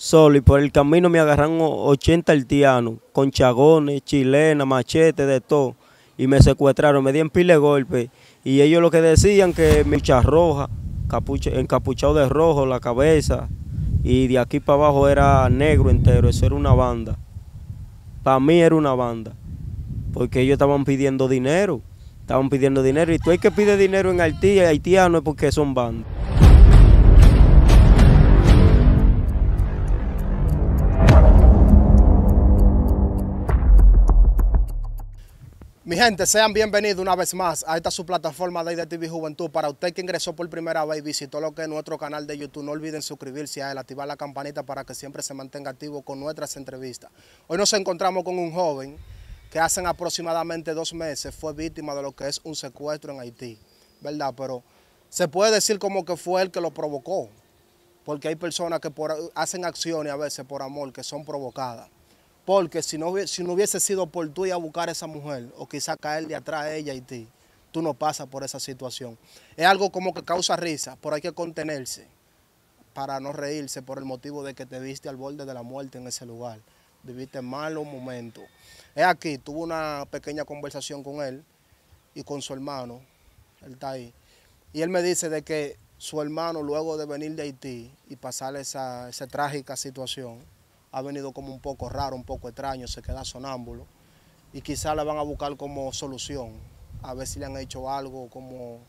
solo y por el camino me agarran 80 haitianos con chagones, chilenas, machetes, de todo. Y me secuestraron, me dieron pile de golpe. Y ellos lo que decían que mi roja, capucha, encapuchado de rojo la cabeza. Y de aquí para abajo era negro entero, eso era una banda. Para mí era una banda. Porque ellos estaban pidiendo dinero. Estaban pidiendo dinero. Y tú hay que pide dinero en Haití, haitiano es porque son bandas. Mi gente, sean bienvenidos una vez más a esta su plataforma de IDTV Juventud. Para usted que ingresó por primera vez y visitó lo que es nuestro canal de YouTube, no olviden suscribirse a él, activar la campanita para que siempre se mantenga activo con nuestras entrevistas. Hoy nos encontramos con un joven que hace aproximadamente dos meses fue víctima de lo que es un secuestro en Haití, ¿verdad? Pero se puede decir como que fue él que lo provocó, porque hay personas que hacen acciones a veces por amor que son provocadas. Porque si no, hubiese sido por tú ir a buscar a esa mujer, o quizá caer de atrás a ella y ti, tú no pasas por esa situación. Es algo como que causa risa, pero hay que contenerse para no reírse por el motivo de que te viste al borde de la muerte en ese lugar. Viviste malos momentos. Es aquí, tuve una pequeña conversación con él y con su hermano, él está ahí. Y él me dice de que su hermano, luego de venir de Haití y pasar esa trágica situación, ha venido como un poco raro, un poco extraño, se queda sonámbulo y quizás le van a buscar como solución, a ver si le han hecho algo como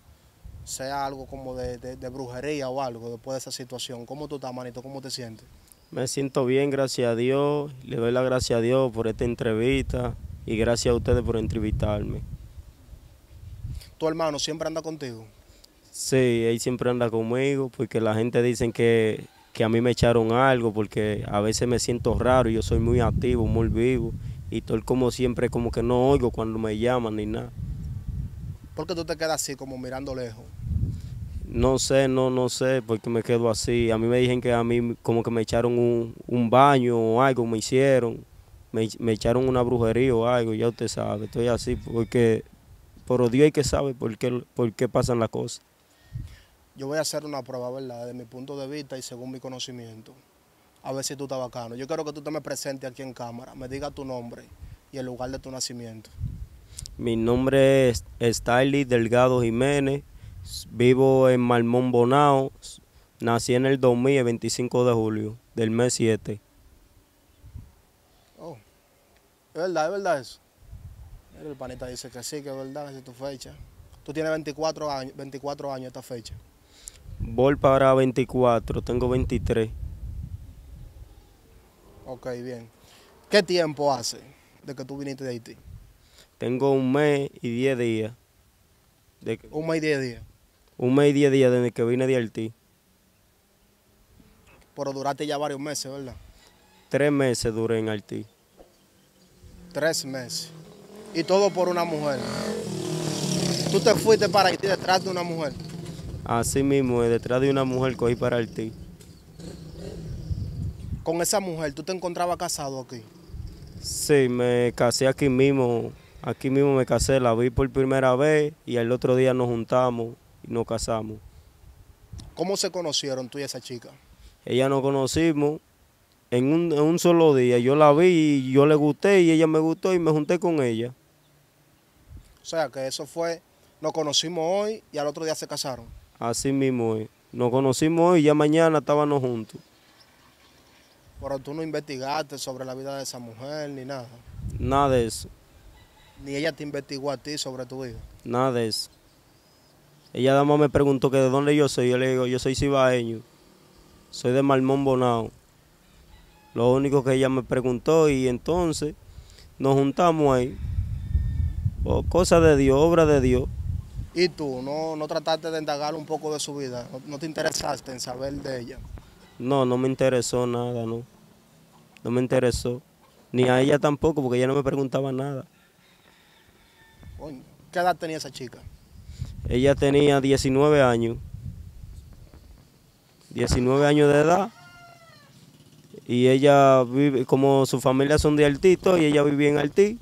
sea algo como de, brujería o algo después de esa situación. ¿Cómo tú estás, manito? ¿Cómo te sientes? Me siento bien, gracias a Dios. Le doy la gracia a Dios por esta entrevista y gracias a ustedes por entrevistarme. ¿Tu hermano siempre anda contigo? Sí, él siempre anda conmigo porque la gente dice que que a mí me echaron algo porque a veces me siento raro, y yo soy muy activo, muy vivo y estoy como siempre como que no oigo cuando me llaman ni nada. ¿Por qué tú te quedas así como mirando lejos? No sé, no, no sé, porque me quedo así. A mí me dijeron que a mí como que me echaron un, baño o algo, me hicieron, me, echaron una brujería o algo, ya usted sabe, estoy así porque, por Dios hay que saber por qué, por qué pasan las cosas yo voy a hacer una prueba, ¿verdad? De mi punto de vista y según mi conocimiento. A ver si tú estás bacano. Yo quiero que tú te me presentes aquí en cámara, me diga tu nombre y el lugar de tu nacimiento. Mi nombre es Stylis Delgado Jiménez, vivo en Malmón Bonao, nací en el 2000, el 25 de julio, del mes 7. Oh, ¿es verdad, es verdad eso? El panita dice que sí, que es verdad, es tu fecha. Tú tienes 24 años, 24 años esta fecha. Voy para 24, tengo 23. Ok, bien. ¿Qué tiempo hace de que tú viniste de Haití? Tengo un mes y 10 días. un mes y 10 días. Un mes y 10 días desde que vine de Haití. Pero duraste ya varios meses, ¿verdad? Tres meses duré en Haití. Tres meses. Y todo por una mujer. Tú te fuiste para Haití detrás de una mujer. Así mismo, detrás de una mujer cogí para Haití. ¿Con esa mujer tú te encontrabas casado aquí? Sí, me casé aquí mismo. Aquí mismo me casé, la vi por primera vez y el otro día nos juntamos y nos casamos. ¿Cómo se conocieron tú y esa chica? Ella nos conocimos en un, en un solo día. Yo la vi y yo le gusté y ella me gustó y me junté con ella. O sea que eso fue, nos conocimos hoy y al otro día se casaron. Así mismo Nos conocimos hoy y ya mañana estábamos juntos. Pero tú no investigaste sobre la vida de esa mujer ni nada. Nada de eso. Ni ella te investigó a ti sobre tu vida. Nada de eso. Ella además me preguntó que de dónde yo soy. Yo le digo, yo soy cibaeño. Soy de Malmón Bonao. Lo único que ella me preguntó y entonces nos juntamos ahí. Oh, cosa de Dios, obra de Dios. ¿Y tú no, no trataste de indagar un poco de su vida? ¿No, te interesaste en saber de ella? No, no me interesó nada, no. No me interesó. Ni a ella tampoco, porque ella no me preguntaba nada. ¿Qué edad tenía esa chica? Ella tenía 19 años. 19 años de edad. Y ella vive, como su familia son de Altito, y ella vivía en Altí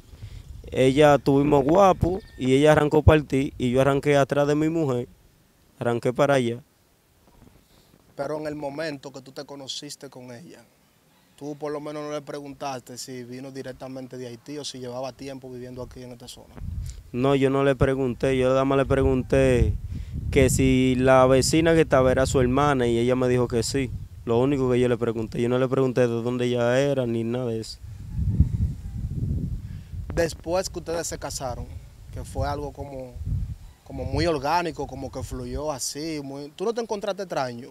ella tuvimos guapo y ella arrancó para ti y yo arranqué atrás de mi mujer, arranqué para allá. Pero en el momento que tú te conociste con ella, tú por lo menos no le preguntaste si vino directamente de Haití o si llevaba tiempo viviendo aquí en esta zona. No, yo no le pregunté, yo nada más le pregunté que si la vecina que estaba era su hermana y ella me dijo que sí. Lo único que yo le pregunté, yo no le pregunté de dónde ella era ni nada de eso. Después que ustedes se casaron, que fue algo como, como muy orgánico, como que fluyó así, muy, ¿tú no te encontraste extraño?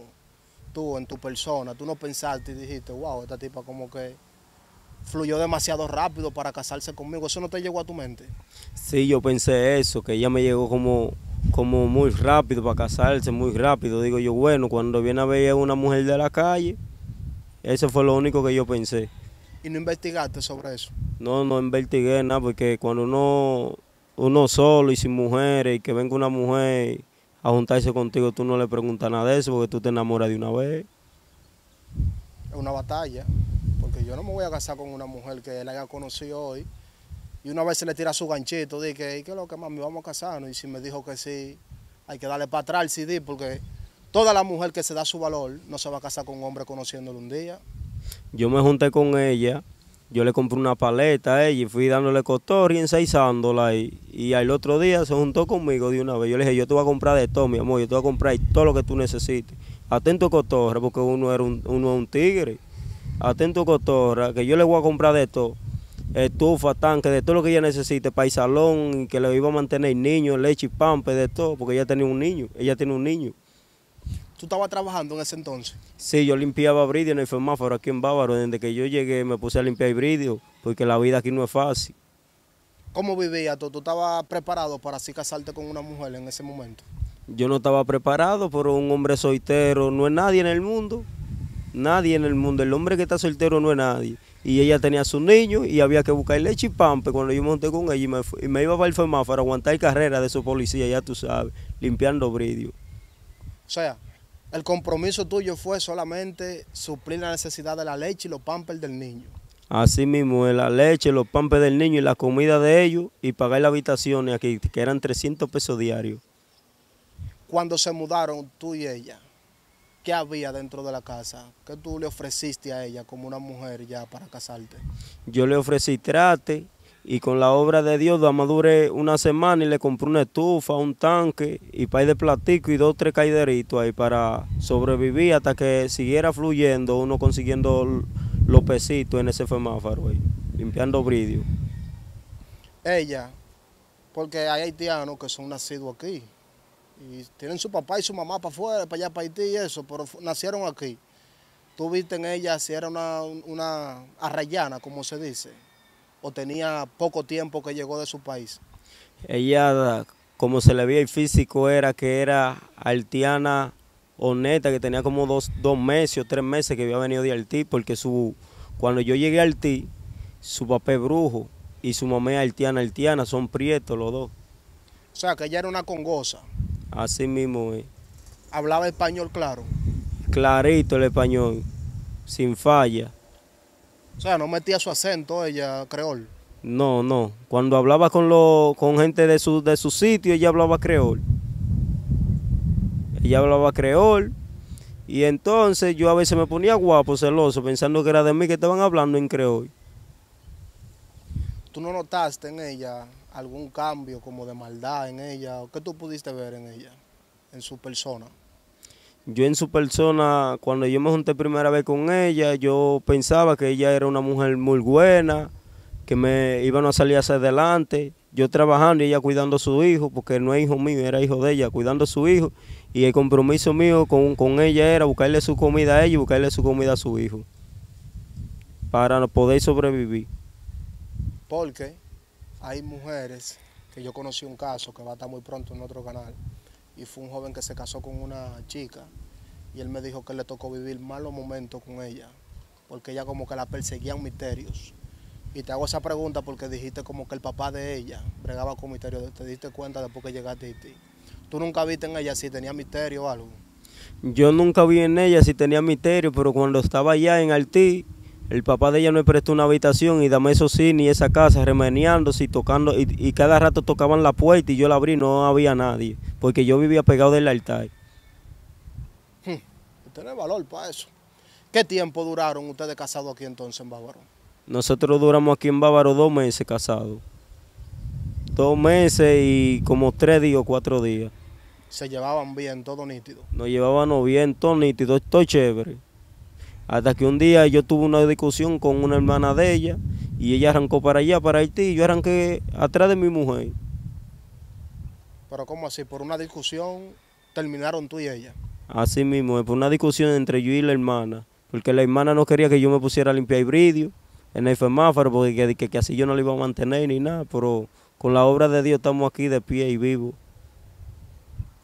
Tú en tu persona, tú no pensaste y dijiste, wow, esta tipa como que fluyó demasiado rápido para casarse conmigo. ¿Eso no te llegó a tu mente? Sí, yo pensé eso, que ella me llegó como, como muy rápido para casarse, muy rápido. Digo yo, bueno, cuando viene a ver a una mujer de la calle, eso fue lo único que yo pensé. ¿Y no investigaste sobre eso? No, no investigué nada, porque cuando uno, uno solo y sin mujeres, y que venga una mujer a juntarse contigo, tú no le preguntas nada de eso, porque tú te enamoras de una vez. Es una batalla yo no me voy a casar con una mujer que él haya conocido hoy y una vez se le tira su ganchito, dije, ¿qué es lo que mami? Vamos a casarnos. Y si me dijo que sí, hay que darle para atrás el CD porque toda la mujer que se da su valor no se va a casar con un hombre conociéndolo un día. Yo me junté con ella, yo le compré una paleta a ella y fui dándole cotor y ensaizándola y, y al otro día se juntó conmigo de una vez. Yo le dije, yo te voy a comprar de todo, mi amor, yo te voy a comprar todo lo que tú necesites. Atento cotorre, porque uno era un, uno es un tigre atento cotorra, que yo le voy a comprar de todo, estufa, tanque, de todo lo que ella necesite, para el salón, que le iba a mantener niño, leche y pampe, de todo, porque ella tenía un niño, ella tiene un niño. ¿Tú estabas trabajando en ese entonces? Sí, yo limpiaba bridio en el semáforo aquí en Bávaro. Desde que yo llegué me puse a limpiar bridio, porque la vida aquí no es fácil. ¿Cómo vivías tú? ¿Tú estabas preparado para así casarte con una mujer en ese momento? Yo no estaba preparado, pero un hombre soltero no es nadie en el mundo. Nadie en el mundo, el hombre que está soltero no es nadie. Y ella tenía a su niño y había que buscar leche y pampe cuando yo monté con ella y me, iba para el semáforo a aguantar carrera de su policía, ya tú sabes, limpiando bridio. O sea, el compromiso tuyo fue solamente suplir la necesidad de la leche y los pampers del niño. Así mismo, la leche, los pampers del niño y la comida de ellos y pagar las habitaciones aquí, que eran 300 pesos diarios. Cuando se mudaron tú y ella, ¿qué había dentro de la casa? ¿Qué tú le ofreciste a ella como una mujer ya para casarte? Yo le ofrecí trate y con la obra de Dios duré una semana y le compré una estufa, un tanque y pay de platico y dos o tres caideritos ahí para sobrevivir hasta que siguiera fluyendo, uno consiguiendo los pesitos en ese semáforo ahí, limpiando bridio. Ella, porque hay haitianos que son nacidos aquí, y tienen su papá y su mamá para afuera, para allá, para Haití y eso, pero nacieron aquí. Tú viste en ella si era una, una arrayana, como se dice, o tenía poco tiempo que llegó de su país. Ella, como se le veía el físico, era que era haitiana honesta, que tenía como dos, dos meses o tres meses que había venido de Haití, porque su, cuando yo llegué a Haití, su papá es brujo y su mamá es haitiana, haitiana, son prietos los dos. O sea, que ella era una congosa. Así mismo es. ¿Hablaba español claro? Clarito el español, sin falla. O sea, no metía su acento ella, creol. No, no. Cuando hablaba con lo, con gente de su, de su sitio, ella hablaba creol. Ella hablaba creol. Y entonces yo a veces me ponía guapo, celoso, pensando que era de mí que estaban hablando en creol. ¿Tú no notaste en ella algún cambio como de maldad en ella? ¿Qué tú pudiste ver en ella, en su persona? Yo en su persona, cuando yo me junté primera vez con ella, yo pensaba que ella era una mujer muy buena, que me iban a salir hacia adelante. Yo trabajando y ella cuidando a su hijo, porque no es hijo mío, era hijo de ella, cuidando a su hijo. Y el compromiso mío con, con ella era buscarle su comida a ella y buscarle su comida a su hijo, para poder sobrevivir. Porque hay mujeres, que yo conocí un caso que va a estar muy pronto en otro canal, y fue un joven que se casó con una chica y él me dijo que le tocó vivir malos momentos con ella, porque ella como que la perseguían misterios. Y te hago esa pregunta porque dijiste como que el papá de ella bregaba con misterios, te diste cuenta después que llegaste a Haití. ¿Tú nunca viste en ella si tenía misterio o algo? Yo nunca vi en ella si tenía misterio, pero cuando estaba allá en Haití, el papá de ella me prestó una habitación y dame eso sí, ni esa casa, remeneándose y tocando, y, cada rato tocaban la puerta y yo la abrí, no había nadie, porque yo vivía pegado del altar. Hmm, tiene valor para eso. ¿Qué ¿Qué tiempo duraron ustedes casados aquí entonces en Bávaro? Nosotros duramos aquí en Bávaro dos meses casados. Dos meses y como tres días o cuatro días. Se llevaban bien, todo nítido. Nos llevábamos bien, todo nítido, todo chévere. Hasta que un día yo tuve una discusión con una hermana de ella y ella arrancó para allá, para Haití, y yo arranqué atrás de mi mujer. Pero ¿cómo así? ¿Por una discusión terminaron tú y ella? Así mismo, por una discusión entre yo y la hermana, porque la hermana no quería que yo me pusiera a limpiar bridio en el semáforo, porque que, que así yo no le iba a mantener ni nada, pero con la obra de Dios estamos aquí de pie y vivos.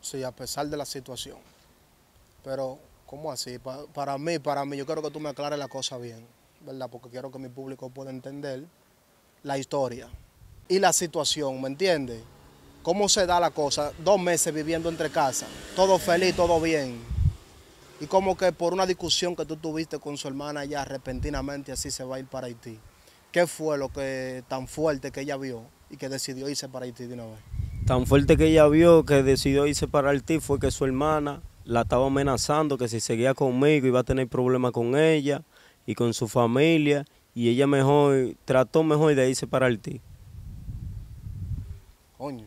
Sí, a pesar de la situación. Pero, ¿cómo así? Pa- para mí, para mí, yo quiero que tú me aclares la cosa bien, ¿verdad? Porque quiero que mi público pueda entender la historia y la situación, ¿me entiendes? ¿Cómo se da la cosa? Dos meses viviendo entre casas, todo feliz, todo bien. Y como que por una discusión que tú tuviste con su hermana ya repentinamente así se va a ir para Haití. ¿Qué fue lo que tan fuerte que ella vio y que decidió irse para Haití de una vez? Tan fuerte que ella vio que decidió irse para Haití fue que su hermana la estaba amenazando que si seguía conmigo iba a tener problemas con ella y con su familia y ella mejor trató mejor de irse para Haití. Coño,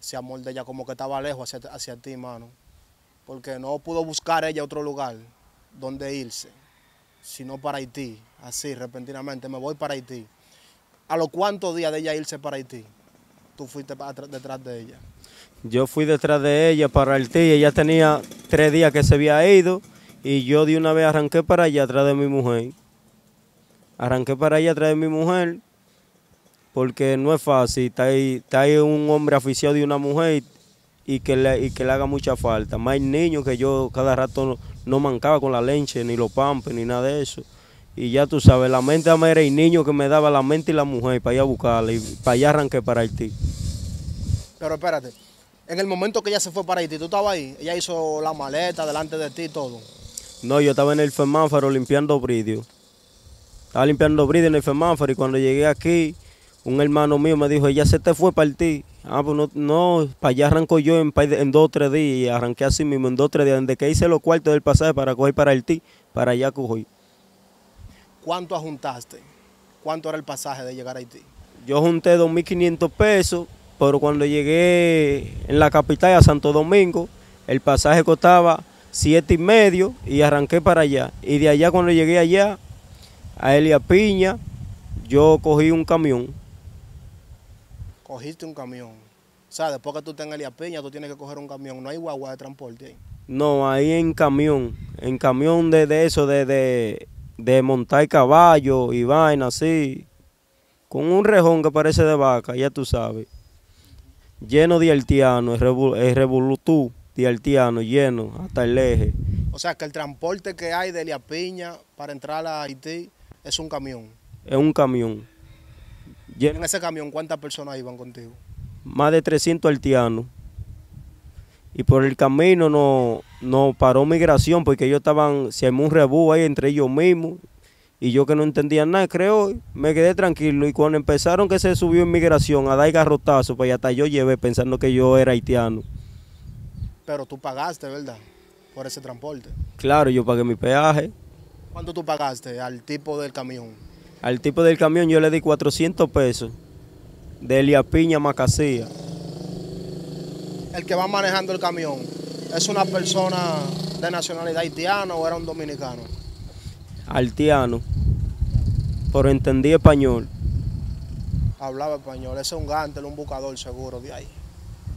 ese amor de ella como que estaba lejos hacia, hacia ti, mano. Porque no pudo buscar ella otro lugar donde irse, sino para Haití. Así, repentinamente, me voy para Haití. ¿A los cuántos días de ella irse para Haití? Tú fuiste detrás de ella. Yo fui detrás de ella para Haití, ella tenía tres días que se había ido y yo de una vez arranqué para allá atrás de mi mujer. Arranqué para allá atrás de mi mujer porque no es fácil, está ahí, está ahí un hombre aficionado de una mujer y que, le, y que le haga mucha falta. Más niños que yo cada rato no, no mancaba con la leche, ni los pampes, ni nada de eso. Y ya tú sabes, la mente a mí era el niño que me daba la mente y la mujer para ir a buscarla y para allá arranqué para Haití. Pero espérate, en el momento que ella se fue para Haití, tú estabas ahí. Ella hizo la maleta delante de ti y todo. No, yo estaba en el semáforo limpiando bridio. Estaba limpiando bridio en el semáforo y cuando llegué aquí, un hermano mío me dijo, ella se te fue para ti. Ah, pues no, no para allá arranco yo en, en dos o tres días y arranqué así mismo en dos o tres días. Desde que hice los cuartos del pasaje para coger para el ti, para allá cogí. ¿Cuánto ajuntaste? ¿Cuánto era el pasaje de llegar a Haití? Yo junté 2.500 pesos, pero cuando llegué en la capital a Santo Domingo, el pasaje costaba siete y medio y arranqué para allá. Y de allá cuando llegué allá, a Elia Piña, yo cogí un camión. Cogiste un camión. O sea, después que tú tengas Elia Peña, tú tienes que coger un camión. No hay guagua de transporte ahí. No, ahí en camión, en camión de, de eso, de, de, de montar caballo y vaina así, con un rejón que parece de vaca, ya tú sabes, lleno de revu- el revolutú de haitianos, lleno hasta el eje. O sea, que el transporte que hay de Elia Piña para entrar a Haití es un camión. Es un camión, lleno, En ese camión, ¿cuántas personas iban contigo? más de 300 haitianos. Y por el camino no, no paró migración porque ellos estaban, se armó un rebú ahí entre ellos mismos. Y yo que no entendía nada, creo, me quedé tranquilo. Y cuando empezaron que se subió inmigración a dar garrotazo, pues hasta yo llevé pensando que yo era haitiano. Pero tú pagaste, ¿verdad? Por ese transporte. Claro, yo pagué mi peaje. ¿Cuánto tú pagaste al tipo del camión? Al tipo del camión yo le di 400 pesos. De Elia Piña Macasía. El que va manejando el camión, ¿es una persona de nacionalidad haitiana o era un dominicano? Haitiano. Pero entendí español. Hablaba español. Ese es un gántel, un buscador seguro de ahí.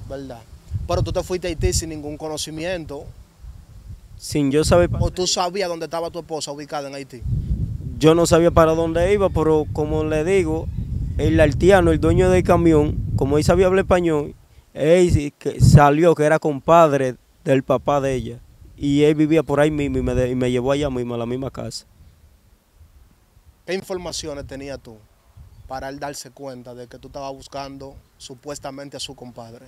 ¿Verdad? Pero tú te fuiste a Haití sin ningún conocimiento. Sin yo saber... ¿O tú sabías dónde estaba tu esposa ubicada en Haití? Yo no sabía para dónde iba, pero como le digo, el haitiano, el dueño del camión, como él sabía hablar español, él salió que era compadre del papá de ella. Y él vivía por ahí mismo y me, de- y me llevó allá mismo, a la misma casa. ¿Qué informaciones tenía tú para él darse cuenta de que tú estabas buscando supuestamente a su compadre?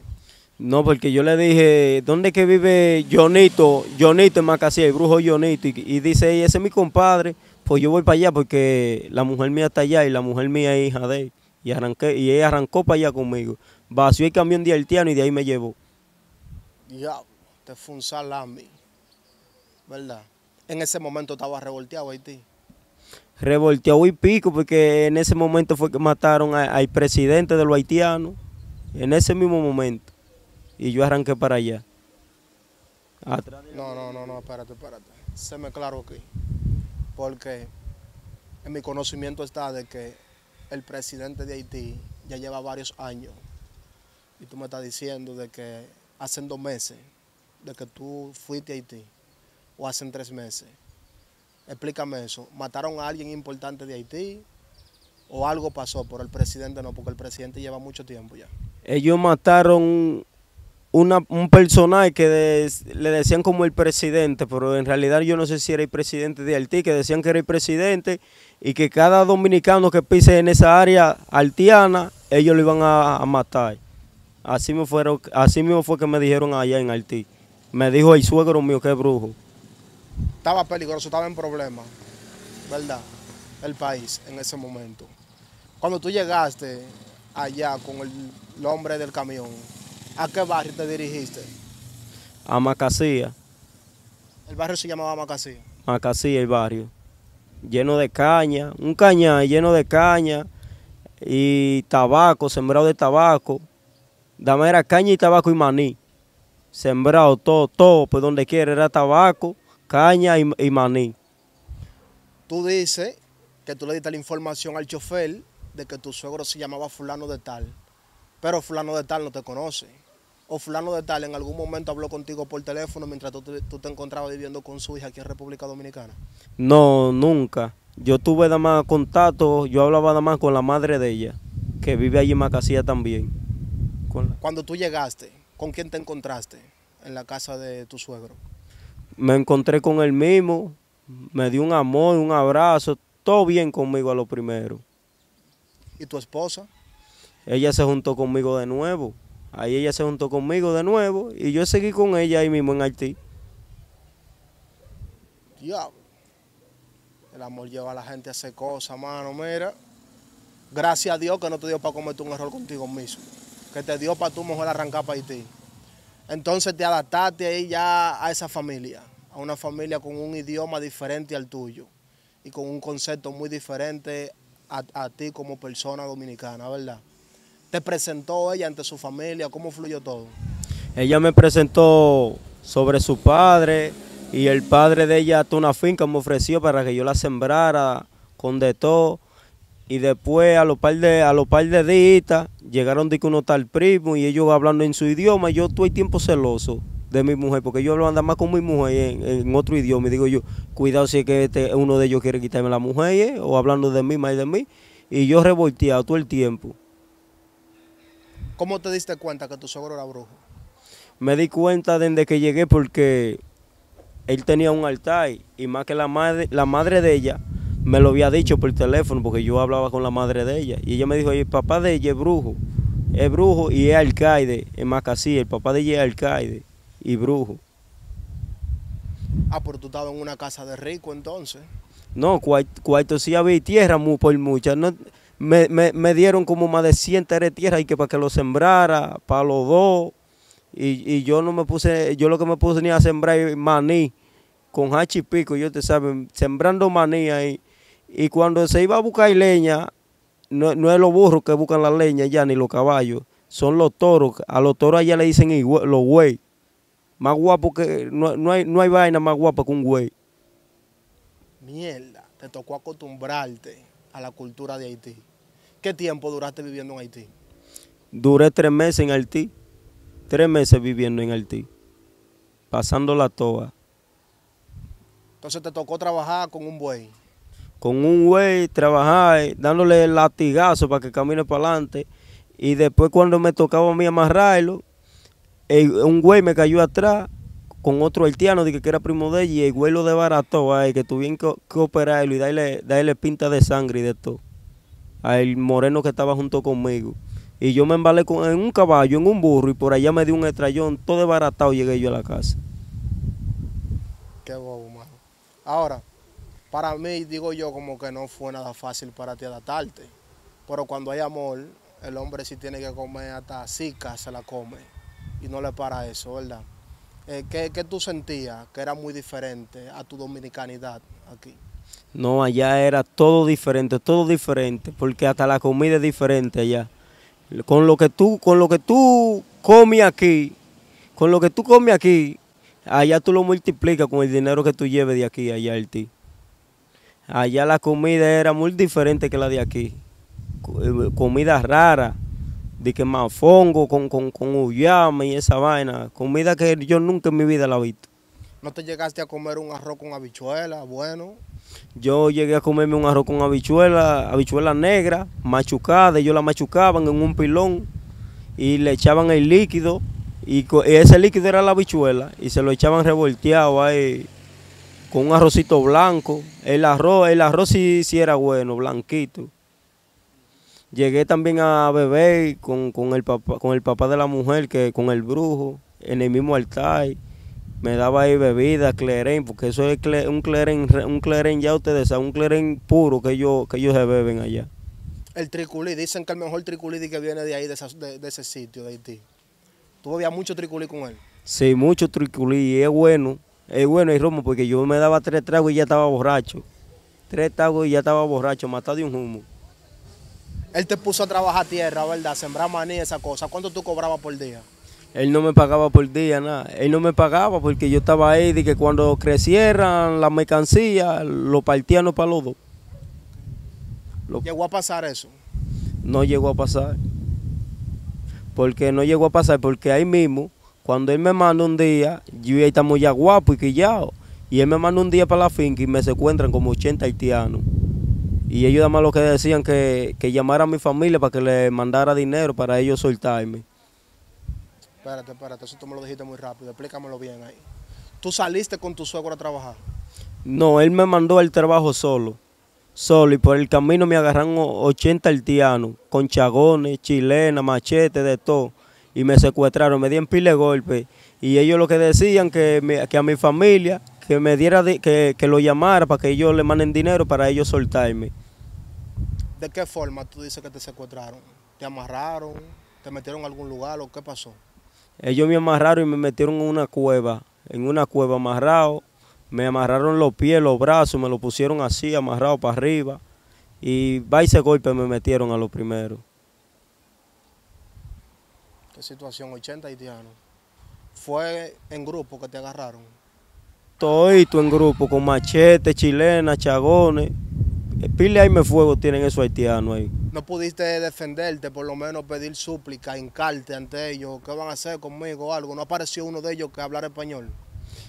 No, porque yo le dije, ¿dónde que vive Jonito? Jonito en el brujo Jonito. Y, y dice, "Ey, ese es mi compadre. Pues yo voy para allá porque la mujer mía está allá y la mujer mía es hija de él. Y, arranqué, y ella arrancó para allá conmigo. Vació el camión de haitiano y de ahí me llevó. Diablo, te fue un salami, ¿verdad? En ese momento estaba revolteado Haití. Revolteado y pico, porque en ese momento fue que mataron al presidente de los haitianos, en ese mismo momento. Y yo arranqué para allá. Atrás de- No, no, no, no, espérate, espérate. Séme claro aquí. Porque en mi conocimiento está de que el presidente de Haití ya lleva varios años. Y tú me estás diciendo de que hacen dos meses de que tú fuiste a Haití. O hacen tres meses. Explícame eso. ¿Mataron a alguien importante de Haití? ¿O algo pasó? Pero el presidente no, porque el presidente lleva mucho tiempo ya. Ellos mataron una- un personaje que le decían como el presidente, pero en realidad yo no sé si era el presidente de Haití, que decían que era el presidente y que cada dominicano que pise en esa área haitiana, ellos lo iban a matar. Así me fueron, así mismo fue que me dijeron allá en Haití. Me dijo el suegro mío que es brujo. estaba peligroso, estaba en problemas, ¿verdad? El país en ese momento. Cuando tú llegaste allá con el, el hombre del camión, ¿a qué barrio te dirigiste? A Macasía, El barrio se llamaba Macasí. Macasía el barrio. Lleno de caña, un cañal lleno de caña y tabaco, sembrado de tabaco. Dame era caña y tabaco y maní. Sembrado todo, todo, por donde quiera era tabaco, caña y, y maní. Tú dices que tú le diste la información al chofer de que tu suegro se llamaba fulano de tal, pero fulano de tal no te conoce. O fulano de tal en algún momento habló contigo por teléfono mientras tú, te- tú te encontrabas viviendo con su hija aquí en República Dominicana. No, nunca. Yo tuve nada más contacto, yo hablaba nada más con la madre de ella, que vive allí en Macasía también. Cuando tú llegaste, ¿con quién te encontraste en la casa de tu suegro? me encontré con él mismo, me dio un amor, un abrazo, todo bien conmigo a lo primero. ¿Y tu esposa? Ella se juntó conmigo de nuevo, ahí ella se juntó conmigo de nuevo y yo seguí con ella ahí mismo en Haití. Diablo. El amor lleva a la gente a hacer cosas, mano. Mira, gracias a Dios que no te dio para cometer un error contigo mismo. Que te dio para tú mejor arrancar para Haití. Entonces te adaptaste ahí ya a esa familia. A una familia con un idioma diferente al tuyo. Y con un concepto muy diferente a, a ti como persona dominicana, ¿verdad? Te presentó ella ante su familia. ¿Cómo fluyó todo? Ella me presentó sobre su padre y el padre de ella hasta una finca me ofreció para que yo la sembrara con de todo. Y después a los par de, a los par de días llegaron de que uno tal primo y ellos hablando en su idioma. Yo estoy tiempo celoso de mi mujer porque yo hablo anda más con mi mujer en, en otro idioma. Y digo yo, cuidado si es que este, uno de ellos quiere quitarme la mujer ¿eh? o hablando de mí, más de mí. Y yo revolteado todo el tiempo. ¿Cómo te diste cuenta que tu suegro era brujo? Me di cuenta desde que llegué porque él tenía un altar y más que la madre, la madre de ella me lo había dicho por teléfono porque yo hablaba con la madre de ella y ella me dijo, el papá de ella es brujo, es brujo y es alcaide en Macasí, el papá de ella es alcaide y brujo. Ah, pero tú estabas en una casa de rico entonces. No, cuart- cuarto sí había tierra por muchas. No, me, me- me dieron como más de 100 hectáreas de tierra y que para que lo sembrara, para los dos. Y, y yo no me puse, yo lo que me puse ni a sembrar maní con hachi y pico, yo te saben, sembrando maní ahí. Y cuando se iba a buscar leña, no, no es los burros que buscan la leña ya, ni los caballos, son los toros. A los toros allá le dicen los güey. Más guapo que, no, no hay, no hay vaina más guapa que un güey. Mierda, te tocó acostumbrarte a la cultura de Haití. ¿Qué tiempo duraste viviendo en Haití? Duré tres meses en Haití, tres meses viviendo en Haití, pasando la toa, Entonces te tocó trabajar con un buey. Con un güey, trabajar, dándole el latigazo para que camine para adelante. Y después cuando me tocaba a mí amarrarlo, un güey me cayó atrás con otro haitiano, dije que era primo de ella, y el güey lo desbarató ahí, que tuvieron que, que operarlo y darle, darle pinta de sangre y de todo. Al moreno que estaba junto conmigo. Y yo me embalé con, en un caballo, en un burro, y por allá me dio un estrellón, todo desbaratado llegué yo a la casa. Qué bobo, mano. Ahora, para mí, digo yo, como que no fue nada fácil para ti adaptarte. Pero cuando hay amor, el hombre si tiene que comer hasta cica, se la come. Y no le para eso, ¿verdad? eh, ¿qué, ¿qué tú sentías que era muy diferente a tu dominicanidad aquí? No, allá era todo diferente, todo diferente, porque hasta la comida es diferente allá. Con lo que tú, con lo que tú comes aquí, con lo que tú comes aquí, allá tú lo multiplicas con el dinero que tú lleves de aquí allá el ti. Allá la comida era muy diferente que la de aquí. Eh, comida rara, de que mafongo con, con, con uyame y esa vaina. Comida que yo nunca en mi vida la he visto. ¿No te llegaste a comer un arroz con habichuela? Bueno. Yo llegué a comerme un arroz con habichuela, habichuela negra, machucada, ellos la machucaban en un pilón y le echaban el líquido y ese líquido era la habichuela y se lo echaban revolteado ahí con un arrocito blanco. El arroz, el arroz sí, sí era bueno, blanquito. Llegué también a beber con, con, el papá, con el papá de la mujer, que con el brujo, en el mismo altar. Me daba ahí bebida, cleren, porque eso es un cleren, un cleren ya ustedes saben, un cleren puro que ellos, que ellos se beben allá. El triculí, dicen que el mejor triculí que viene de ahí, de, de, ese sitio, de Haití. ¿Tú bebías mucho triculí con él? Sí, mucho triculí, y es bueno, es bueno el romo, porque yo me daba tres tragos y ya estaba borracho. Tres tragos y ya estaba borracho, matado de un humo. Él te puso a trabajar tierra, ¿verdad? Sembrar maní, esa cosa. ¿Cuánto tú cobrabas por día? Él no me pagaba por día, nada. Él no me pagaba porque yo estaba ahí de que cuando crecieran las mercancías, lo partían para los dos. ¿Llegó a pasar eso? No llegó a pasar. Porque no llegó a pasar, porque ahí mismo, cuando él me manda un día, yo ya estamos ya guapos y quillado. Y él me manda un día para la finca y me se encuentran como 80 haitianos. Y ellos además lo que decían que, que llamara a mi familia para que le mandara dinero para ellos soltarme. Espérate, espérate, eso tú me lo dijiste muy rápido, explícamelo bien ahí. ¿Tú saliste con tu suegro a trabajar? No, él me mandó al trabajo solo, solo, y por el camino me agarraron 80 haitianos, con chagones, chilenas, machetes, de todo, y me secuestraron, me dieron pile de golpe, y ellos lo que decían que, que a mi familia que me diera que, lo llamara para que ellos le manden dinero para ellos soltarme. ¿De qué forma tú dices que te secuestraron? ¿Te amarraron? ¿Te metieron en algún lugar o qué pasó? Ellos me amarraron y me metieron en una cueva, en una cueva amarrado. Me amarraron los pies, los brazos, me lo pusieron así, amarrado para arriba. Y va ese golpe me metieron a lo primero. ¿Qué situación? 80 haitianos. ¿Fue en grupo que te agarraron? Todo en grupo, con machete, chilena, chagones. Pile ahí me fuego tienen esos haitianos ahí. ¿No pudiste defenderte, por lo menos pedir súplica, hincarte ante ellos? ¿Qué van a hacer conmigo o algo? ¿No apareció uno de ellos que hablara español?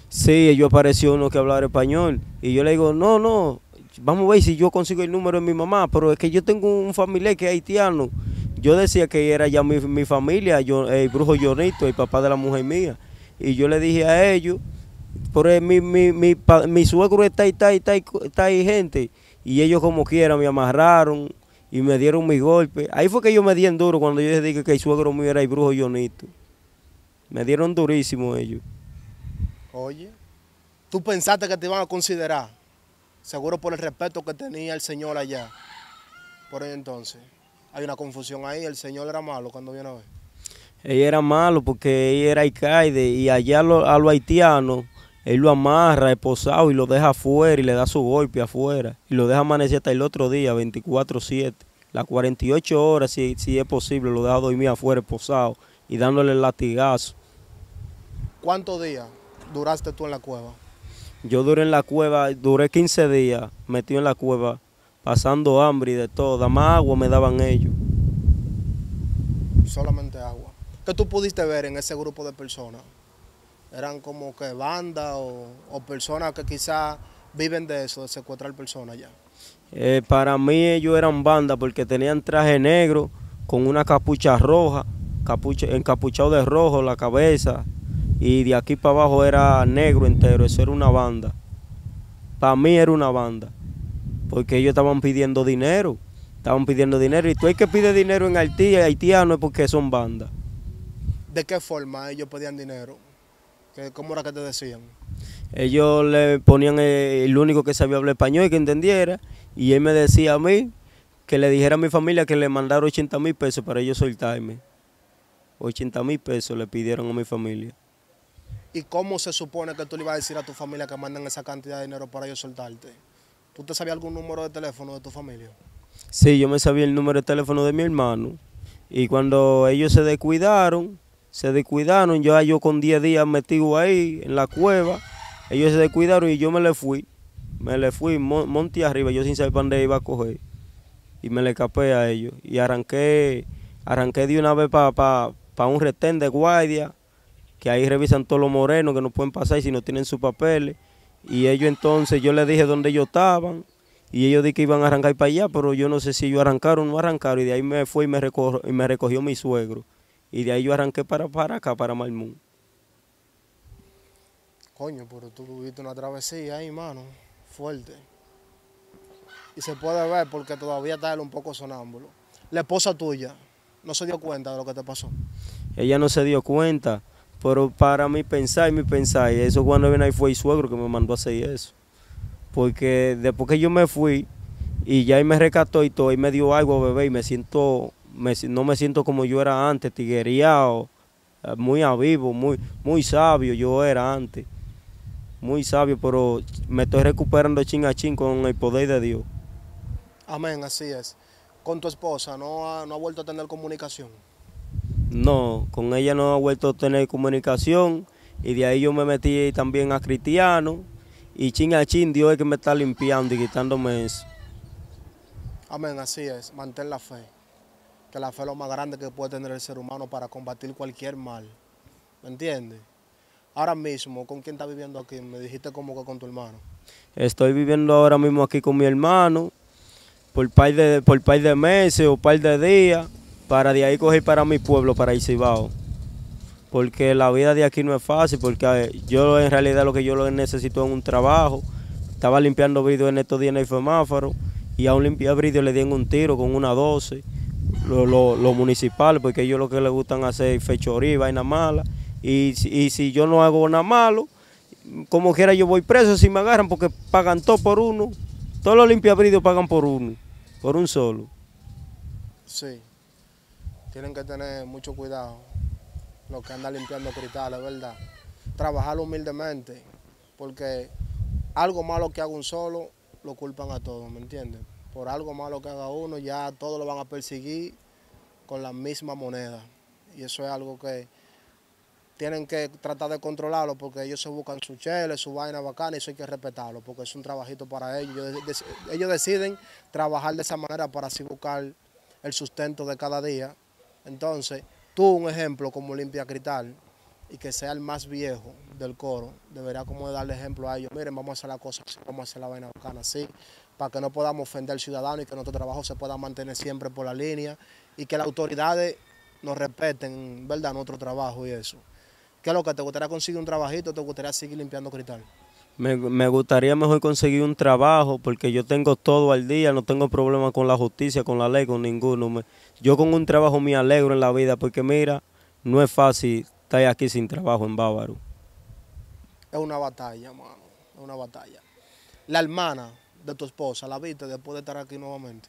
Sí, yo apareció uno que hablara español. Y yo le digo, no, no, vamos a ver si yo consigo el número de mi mamá, pero es que yo tengo un familiar que es haitiano. Yo decía que era ya mi, familia, yo, el brujo Jonito, el papá de la mujer mía. Y yo le dije a ellos por mi, mi, mi, mi, suegro está ahí, está ahí, está ahí, gente. Y ellos como quieran me amarraron y me dieron mi golpe. Ahí fue que yo me di en duro cuando yo dije que el suegro mío era el brujo Jonito. Me dieron durísimo ellos. Oye, tú pensaste que te iban a considerar, seguro por el respeto que tenía el señor allá. Por ahí entonces, hay una confusión ahí, el señor era malo cuando viene a ver. Él era malo porque él era alcaide y allá a los haitianos él lo amarra esposado y lo deja afuera y le da su golpe afuera. Y lo deja amanecer hasta el otro día, 24-7. Las 48 horas, si, si es posible, lo deja dormir afuera esposado y dándole el latigazo. ¿Cuántos días duraste tú en la cueva? Yo duré en la cueva, duré 15 días metido en la cueva, pasando hambre y de todo. Más agua me daban ellos. Solamente agua. ¿Qué tú pudiste ver en ese grupo de personas? eran como que bandas o, personas que quizás viven de eso, de secuestrar personas ya. Eh, para mí ellos eran bandas porque tenían traje negro con una capucha roja, capucha, encapuchado de rojo la cabeza y de aquí para abajo era negro entero, eso era una banda. Para mí era una banda, porque ellos estaban pidiendo dinero, estaban pidiendo dinero y tú hay que pide dinero en Haití, haitiano es porque son bandas. ¿De qué forma ellos pedían dinero? ¿Cómo era que te decían? Ellos le ponían el, único que sabía hablar español y que entendiera, y él me decía a mí que le dijera a mi familia que le mandara 80 mil pesos para ellos soltarme. 80 mil pesos le pidieron a mi familia. ¿Y cómo se supone que tú le ibas a decir a tu familia que manden esa cantidad de dinero para ellos soltarte? ¿Tú te sabías algún número de teléfono de tu familia? Sí, yo me sabía el número de teléfono de mi hermano. Y cuando ellos se descuidaron, se descuidaron, yo, yo con 10 días metido ahí en la cueva, ellos se descuidaron y yo me le fui. Me le fui monte arriba, yo sin saber para dónde iba a coger. Y me le escapé a ellos. Y arranqué, arranqué de una vez para pa, un retén de guardia que ahí revisan todos los morenos que no pueden pasar si no tienen sus papeles. Y ellos entonces, yo les dije dónde ellos estaban y ellos dijeron que iban a arrancar para allá, pero yo no sé si ellos arrancaron o no arrancaron. Y de ahí me fue y me, recogió, y me recogió mi suegro. Y de ahí yo arranqué para, para acá, para Malmún. Coño, pero tú tuviste una travesía ahí, mano, fuerte. Y se puede ver porque todavía está él un poco sonámbulo. La esposa tuya no se dio cuenta de lo que te pasó. Ella no se dio cuenta. Pero para mí pensar y mi pensar, eso cuando viene ahí fue el suegro que me mandó a hacer eso. Porque después que yo me fui y ya ahí me recató y todo, y me dio algo a beber y me siento, no me siento como yo era antes, tiguereado, eh, muy a vivo, muy, muy sabio yo era antes. Muy sabio, pero me estoy recuperando chin a chin con el poder de Dios. Amén, así es. Con tu esposa, ¿no no ha vuelto a tener comunicación? No, con ella no he vuelto a tener comunicación y de ahí yo me metí también a cristiano y chin a chin Dios es que me está limpiando y quitándome eso. Amén, así es, mantén la fe, que la fe es lo más grande que puede tener el ser humano para combatir cualquier mal, ¿me entiendes? Ahora mismo, ¿con quién estás viviendo aquí? Me dijiste como que con tu hermano. Estoy viviendo ahora mismo aquí con mi hermano por par de, por par de meses o par de días para de ahí coger para mi pueblo, para Isibao. Porque la vida de aquí no es fácil, porque yo en realidad lo que yo necesito es un trabajo. Estaba limpiando vidrio en estos días en el semáforo y a un limpiar vidrio le dieron un tiro con una 12. Los lo, municipales, porque ellos lo que les gustan hacer es fechoría vaina mala. Y, y si yo no hago nada malo, como quiera yo voy preso si me agarran porque pagan todo por uno. Todos los limpiabridos pagan por uno, por un solo. Sí tienen que tener mucho cuidado los que andan limpiando cristales, ¿verdad? Trabajar humildemente, porque algo malo que haga un solo, lo culpan a todos, ¿me entiendes? Por algo malo que haga uno, ya todos lo van a perseguir con la misma moneda. Y eso es algo que tienen que tratar de controlarlo porque ellos se buscan su chele, su vaina bacana y eso hay que respetarlo porque es un trabajito para ellos. Ellos deciden trabajar de esa manera para así buscar el sustento de cada día entonces, tú un ejemplo como limpia cristal y que sea el más viejo del coro, debería como darle ejemplo a ellos. Miren, vamos a hacer la cosa así, vamos a hacer la vaina bacana así, para que no podamos ofender al ciudadano y que nuestro trabajo se pueda mantener siempre por la línea y que las autoridades nos respeten, ¿verdad?, nuestro trabajo y eso. ¿Qué es lo que te gustaría conseguir un trabajito o te gustaría seguir limpiando cristal? Me, gustaría mejor conseguir un trabajo porque yo tengo todo al día, no tengo problema con la justicia, con la ley, con ninguno. yo con un trabajo me alegro en la vida porque mira, no es fácil estar aquí sin trabajo en Bávaro. Es una batalla, mano, es una batalla. La hermana de tu esposa, ¿la viste después de estar aquí nuevamente?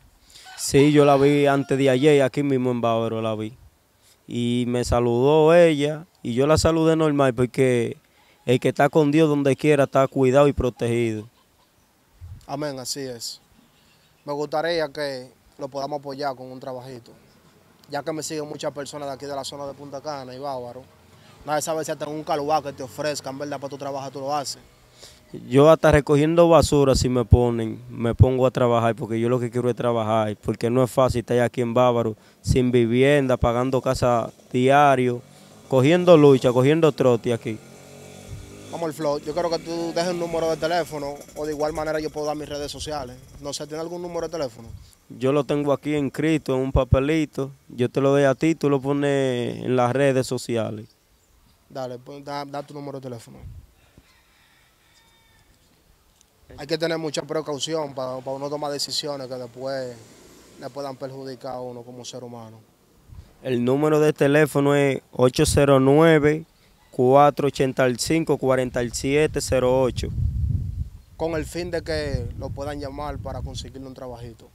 Sí, yo la vi antes de ayer, aquí mismo en Bávaro la vi. Y me saludó ella y yo la saludé normal porque el que está con Dios donde quiera está cuidado y protegido. Amén, así es. Me gustaría que lo podamos apoyar con un trabajito. Ya que me siguen muchas personas de aquí de la zona de Punta Cana y Bávaro. Nadie sabe si hasta un caluá que te ofrezcan, ¿verdad? Para tu trabajo tú lo haces. Yo hasta recogiendo basura si me ponen, me pongo a trabajar porque yo lo que quiero es trabajar, porque no es fácil estar aquí en Bávaro sin vivienda, pagando casa diario, cogiendo lucha, cogiendo trote aquí. Vamos al flow. Yo quiero que tú dejes un número de teléfono o de igual manera yo puedo dar mis redes sociales. No sé, ¿tiene algún número de teléfono? Yo lo tengo aquí inscrito en un papelito. Yo te lo doy a ti, tú lo pones en las redes sociales. Dale, pues da, tu número de teléfono. Hay que tener mucha precaución para, para uno tomar decisiones que después le puedan perjudicar a uno como ser humano. El número de teléfono es 809 485-4708. Con el fin de que lo puedan llamar para conseguirle un trabajito.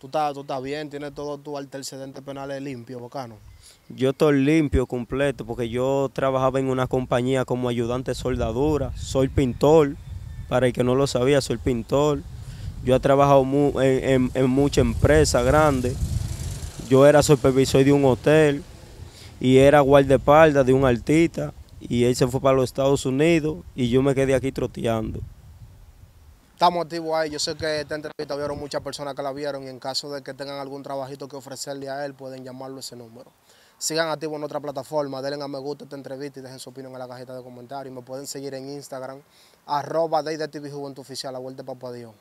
Tú estás, tú estás bien, tienes todo tu antecedentes penales limpio, bacano. Yo estoy limpio, completo, porque yo trabajaba en una compañía como ayudante de soldadura. Soy pintor, para el que no lo sabía, soy pintor. Yo he trabajado mu- en, en, en muchas empresas grandes. Yo era supervisor de un hotel y era guardaespaldas de un artista. Y él se fue para los Estados Unidos y yo me quedé aquí troteando. Estamos activos ahí. Yo sé que esta entrevista vieron muchas personas que la vieron y en caso de que tengan algún trabajito que ofrecerle a él, pueden llamarlo a ese número. Sigan activos en otra plataforma, denle a me gusta esta entrevista y dejen su opinión en la cajita de comentarios. Me pueden seguir en Instagram, arroba de TV Juventud Oficial, la vuelta de Papá Dios.